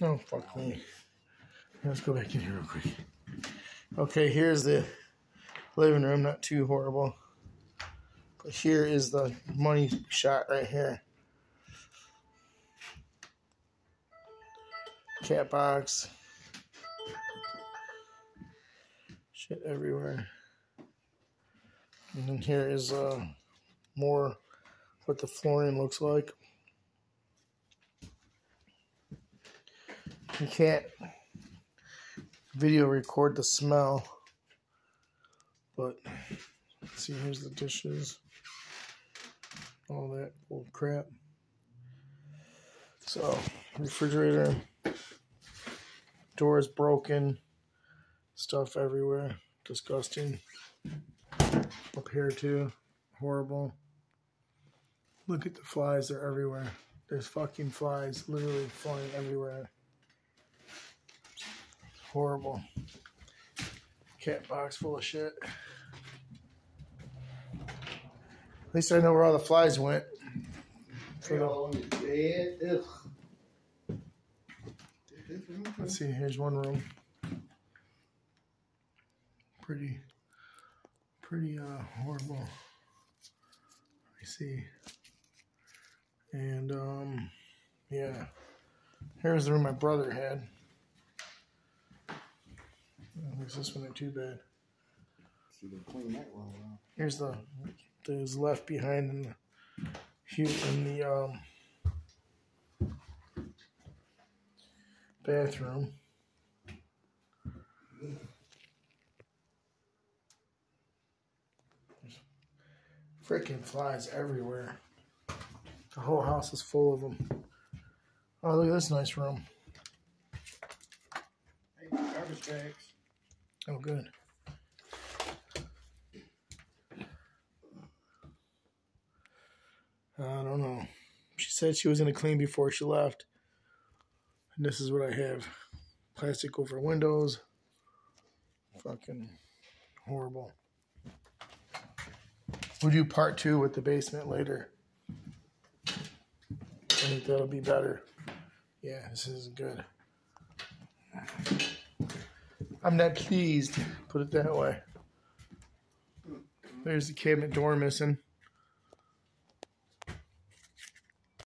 Oh, fuck me. Let's go back in here real quick. Okay, here's the living room. Not too horrible. But here is the money shot right here. Cat box. Shit everywhere. And then here is uh, more what the flooring looks like. You can't video record the smell, but see, here's the dishes, all that old crap. So, refrigerator, doors broken, stuff everywhere, disgusting. Up here, too, horrible. Look at the flies, they're everywhere. There's fucking flies literally flying everywhere horrible. Cat box full of shit. At least I know where all the flies went. For the, let's see, here's one room. Pretty, pretty uh, horrible. I see. And, um, yeah. Here's the room my brother had. I think this one ain't too bad. See, they clean that one out. Here's the there's left behind in the hu- in the um bathroom. There's freaking flies everywhere. The whole house is full of them. Oh, look at this nice room. Hey, garbage bags. Oh, good. I don't know. She said she was going to clean before she left. And this is what I have plastic over windows. Fucking horrible. We'll do part two with the basement later. I think that'll be better. Yeah, this is good. I'm not pleased, put it that way. There's the cabinet door missing.